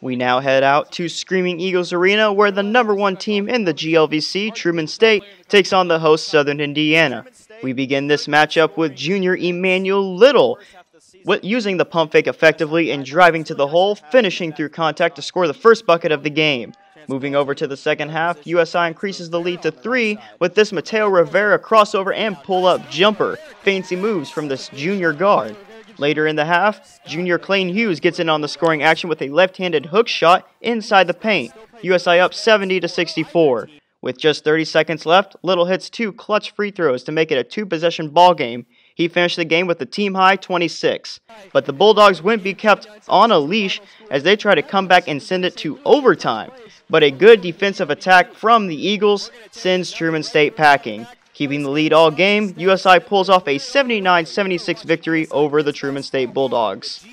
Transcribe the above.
We now head out to Screaming Eagles Arena where the number one team in the GLVC, Truman State, takes on the host Southern Indiana. We begin this matchup with junior Emmanuel Little using the pump fake effectively and driving to the hole, finishing through contact to score the first bucket of the game. Moving over to the second half, USI increases the lead to three with this Mateo Rivera crossover and pull-up jumper. Fancy moves from this junior guard. Later in the half, junior Clayton Hughes gets in on the scoring action with a left-handed hook shot inside the paint. USI up 70 to 64. With just 30 seconds left, Little hits two clutch free throws to make it a two-possession ball game. He finished the game with a team high 26. But the Bulldogs wouldn't be kept on a leash as they try to come back and send it to overtime but a good defensive attack from the Eagles sends Truman State packing. Keeping the lead all game, USI pulls off a 79-76 victory over the Truman State Bulldogs.